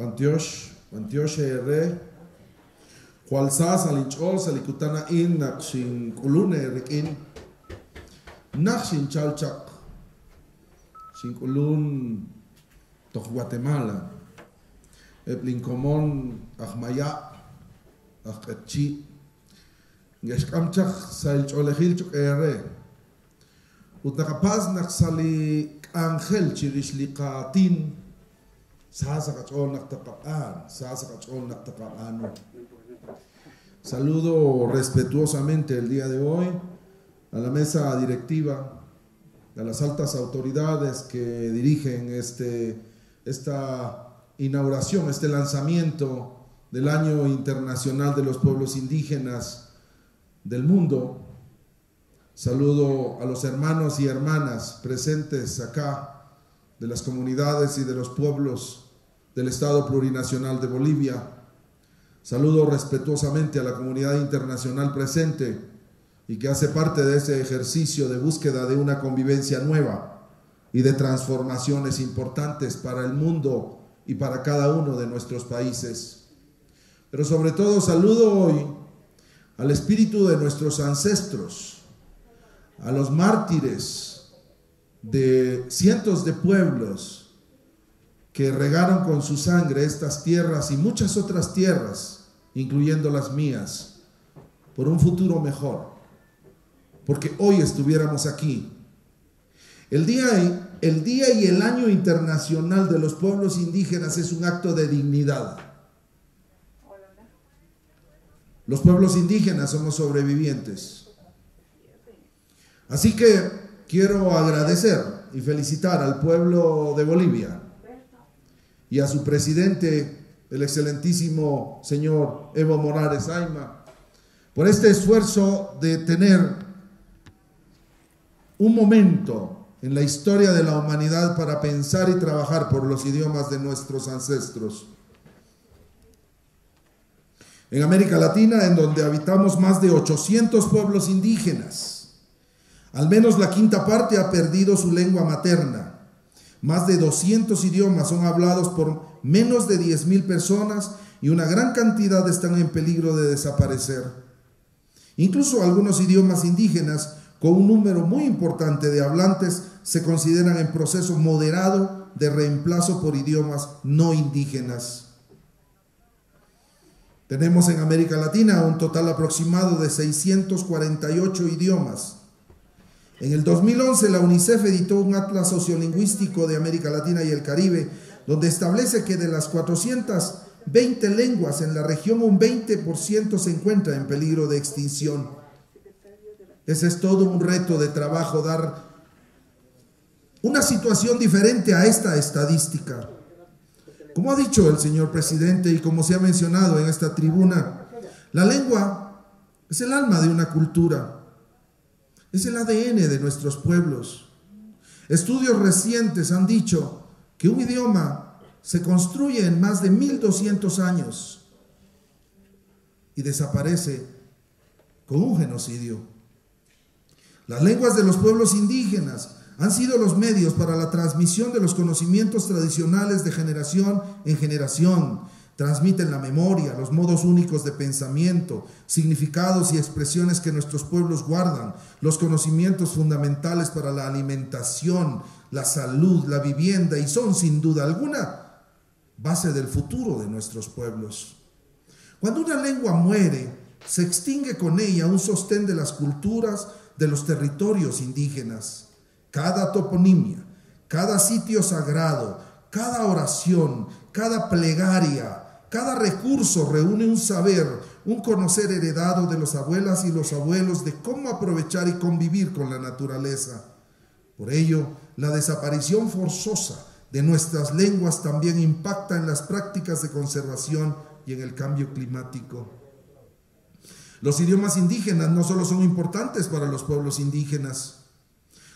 Mantiosh, Mantiosh R. Hualsa, Salinchol, Salikutana in, Nakshin Kulune, Rikin. Nakshin Chalchak. Shinkulun, to Guatemala. Eplinkomon, Ahmaya, Ahkachi. Ngeshkamchak, Salincholehichuk R. Utnakapaz, Naksali, Angel, chirishlikatin Saludo respetuosamente el día de hoy a la mesa directiva, a las altas autoridades que dirigen este, esta inauguración, este lanzamiento del Año Internacional de los Pueblos Indígenas del Mundo. Saludo a los hermanos y hermanas presentes acá de las comunidades y de los pueblos del Estado Plurinacional de Bolivia. Saludo respetuosamente a la comunidad internacional presente y que hace parte de ese ejercicio de búsqueda de una convivencia nueva y de transformaciones importantes para el mundo y para cada uno de nuestros países. Pero sobre todo saludo hoy al espíritu de nuestros ancestros, a los mártires, de cientos de pueblos que regaron con su sangre estas tierras y muchas otras tierras, incluyendo las mías, por un futuro mejor, porque hoy estuviéramos aquí. El día, el día y el año internacional de los pueblos indígenas es un acto de dignidad. Los pueblos indígenas somos sobrevivientes. Así que quiero agradecer y felicitar al pueblo de Bolivia y a su presidente, el excelentísimo señor Evo Morales Aima, por este esfuerzo de tener un momento en la historia de la humanidad para pensar y trabajar por los idiomas de nuestros ancestros. En América Latina, en donde habitamos más de 800 pueblos indígenas, al menos la quinta parte ha perdido su lengua materna. Más de 200 idiomas son hablados por menos de 10.000 personas y una gran cantidad están en peligro de desaparecer. Incluso algunos idiomas indígenas con un número muy importante de hablantes se consideran en proceso moderado de reemplazo por idiomas no indígenas. Tenemos en América Latina un total aproximado de 648 idiomas en el 2011 la UNICEF editó un atlas sociolingüístico de América Latina y el Caribe, donde establece que de las 420 lenguas en la región un 20% se encuentra en peligro de extinción. Ese es todo un reto de trabajo, dar una situación diferente a esta estadística. Como ha dicho el señor presidente y como se ha mencionado en esta tribuna, la lengua es el alma de una cultura. Es el ADN de nuestros pueblos. Estudios recientes han dicho que un idioma se construye en más de 1200 años y desaparece con un genocidio. Las lenguas de los pueblos indígenas han sido los medios para la transmisión de los conocimientos tradicionales de generación en generación transmiten la memoria, los modos únicos de pensamiento, significados y expresiones que nuestros pueblos guardan, los conocimientos fundamentales para la alimentación, la salud, la vivienda y son sin duda alguna base del futuro de nuestros pueblos. Cuando una lengua muere, se extingue con ella un sostén de las culturas de los territorios indígenas. Cada toponimia, cada sitio sagrado, cada oración, cada plegaria, cada recurso reúne un saber, un conocer heredado de los abuelas y los abuelos de cómo aprovechar y convivir con la naturaleza. Por ello, la desaparición forzosa de nuestras lenguas también impacta en las prácticas de conservación y en el cambio climático. Los idiomas indígenas no solo son importantes para los pueblos indígenas,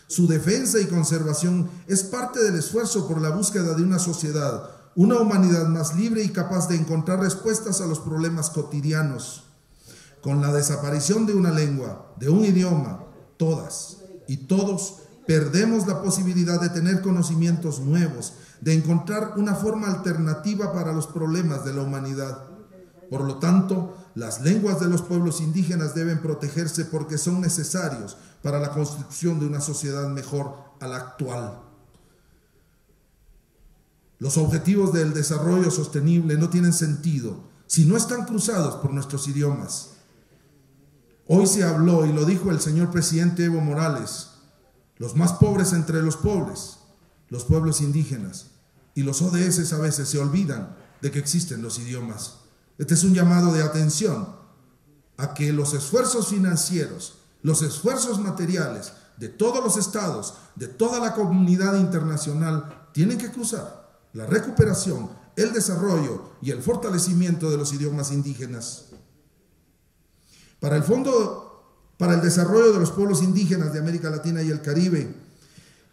su defensa y conservación es parte del esfuerzo por la búsqueda de una sociedad una humanidad más libre y capaz de encontrar respuestas a los problemas cotidianos. Con la desaparición de una lengua, de un idioma, todas y todos perdemos la posibilidad de tener conocimientos nuevos, de encontrar una forma alternativa para los problemas de la humanidad. Por lo tanto, las lenguas de los pueblos indígenas deben protegerse porque son necesarios para la construcción de una sociedad mejor a la actual. Los objetivos del desarrollo sostenible no tienen sentido si no están cruzados por nuestros idiomas. Hoy se habló, y lo dijo el señor presidente Evo Morales, los más pobres entre los pobres, los pueblos indígenas, y los ODS a veces se olvidan de que existen los idiomas. Este es un llamado de atención a que los esfuerzos financieros, los esfuerzos materiales de todos los estados, de toda la comunidad internacional, tienen que cruzar la recuperación, el desarrollo y el fortalecimiento de los idiomas indígenas. Para el Fondo para el Desarrollo de los Pueblos Indígenas de América Latina y el Caribe,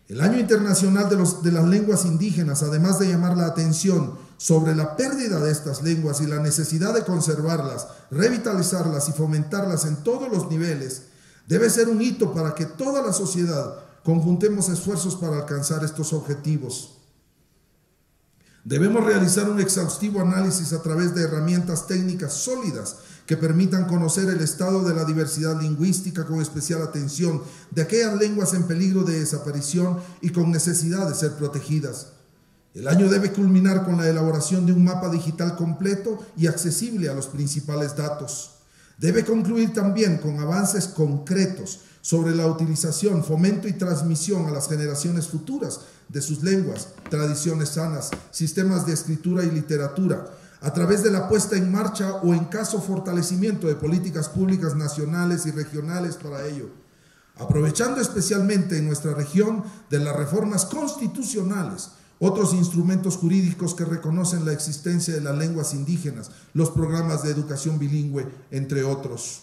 el Año Internacional de, los, de las Lenguas Indígenas, además de llamar la atención sobre la pérdida de estas lenguas y la necesidad de conservarlas, revitalizarlas y fomentarlas en todos los niveles, debe ser un hito para que toda la sociedad conjuntemos esfuerzos para alcanzar estos objetivos. Debemos realizar un exhaustivo análisis a través de herramientas técnicas sólidas que permitan conocer el estado de la diversidad lingüística con especial atención de aquellas lenguas en peligro de desaparición y con necesidad de ser protegidas. El año debe culminar con la elaboración de un mapa digital completo y accesible a los principales datos. Debe concluir también con avances concretos sobre la utilización, fomento y transmisión a las generaciones futuras de sus lenguas, tradiciones sanas, sistemas de escritura y literatura, a través de la puesta en marcha o en caso fortalecimiento de políticas públicas nacionales y regionales para ello, aprovechando especialmente en nuestra región de las reformas constitucionales, otros instrumentos jurídicos que reconocen la existencia de las lenguas indígenas, los programas de educación bilingüe, entre otros.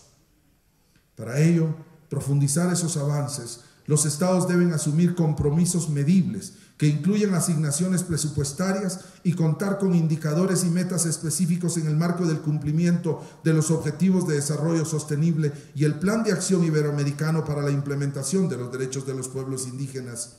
Para ello, profundizar esos avances, los estados deben asumir compromisos medibles que incluyen asignaciones presupuestarias y contar con indicadores y metas específicos en el marco del cumplimiento de los Objetivos de Desarrollo Sostenible y el Plan de Acción Iberoamericano para la implementación de los derechos de los pueblos indígenas.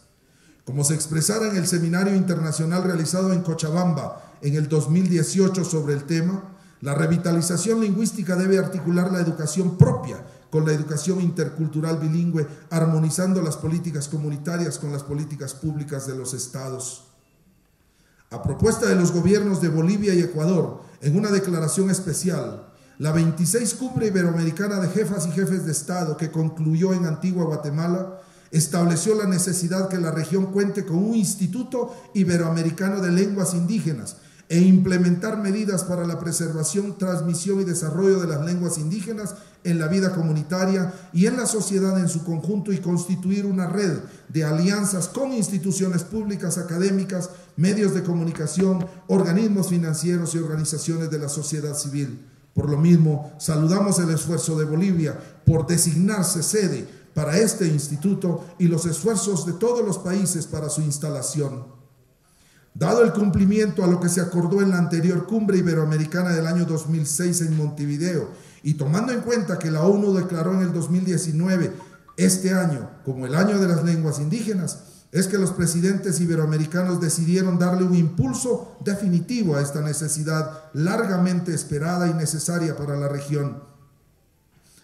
Como se expresara en el seminario internacional realizado en Cochabamba en el 2018 sobre el tema, la revitalización lingüística debe articular la educación propia con la educación intercultural bilingüe, armonizando las políticas comunitarias con las políticas públicas de los estados. A propuesta de los gobiernos de Bolivia y Ecuador, en una declaración especial, la 26 Cumbre Iberoamericana de Jefas y Jefes de Estado que concluyó en Antigua Guatemala, estableció la necesidad que la región cuente con un Instituto Iberoamericano de Lenguas Indígenas e implementar medidas para la preservación, transmisión y desarrollo de las lenguas indígenas en la vida comunitaria y en la sociedad en su conjunto y constituir una red de alianzas con instituciones públicas, académicas, medios de comunicación, organismos financieros y organizaciones de la sociedad civil. Por lo mismo, saludamos el esfuerzo de Bolivia por designarse sede para este instituto y los esfuerzos de todos los países para su instalación. Dado el cumplimiento a lo que se acordó en la anterior cumbre iberoamericana del año 2006 en Montevideo y tomando en cuenta que la ONU declaró en el 2019 este año como el año de las lenguas indígenas, es que los presidentes iberoamericanos decidieron darle un impulso definitivo a esta necesidad largamente esperada y necesaria para la región.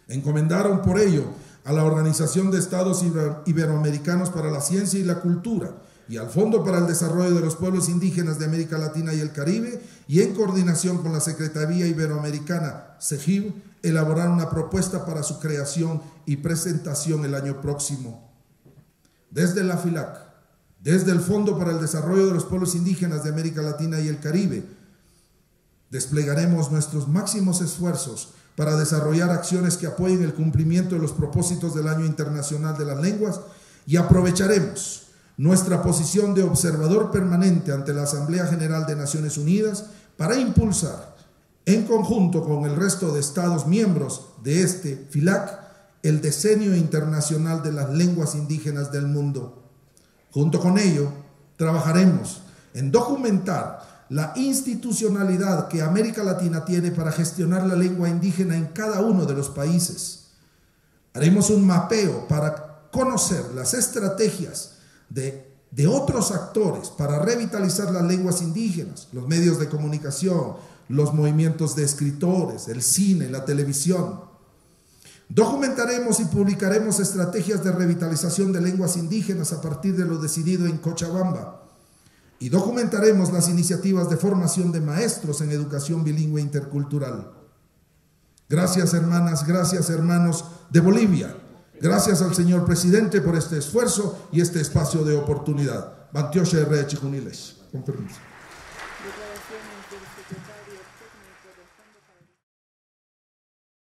Encomendaron por ello a la Organización de Estados Iberoamericanos para la Ciencia y la Cultura y al Fondo para el Desarrollo de los Pueblos Indígenas de América Latina y el Caribe y en coordinación con la Secretaría Iberoamericana, CEGIB, elaborar una propuesta para su creación y presentación el año próximo. Desde la FILAC, desde el Fondo para el Desarrollo de los Pueblos Indígenas de América Latina y el Caribe, desplegaremos nuestros máximos esfuerzos para desarrollar acciones que apoyen el cumplimiento de los propósitos del Año Internacional de las Lenguas y aprovecharemos nuestra posición de observador permanente ante la Asamblea General de Naciones Unidas para impulsar, en conjunto con el resto de Estados miembros de este FILAC, el decenio internacional de las lenguas indígenas del mundo. Junto con ello, trabajaremos en documentar la institucionalidad que América Latina tiene para gestionar la lengua indígena en cada uno de los países. Haremos un mapeo para conocer las estrategias de otros actores para revitalizar las lenguas indígenas, los medios de comunicación, los movimientos de escritores, el cine, la televisión. Documentaremos y publicaremos estrategias de revitalización de lenguas indígenas a partir de lo decidido en Cochabamba. Y documentaremos las iniciativas de formación de maestros en educación bilingüe intercultural. Gracias hermanas, gracias hermanos de Bolivia. Gracias al señor presidente por este esfuerzo y este espacio de oportunidad. Con permiso.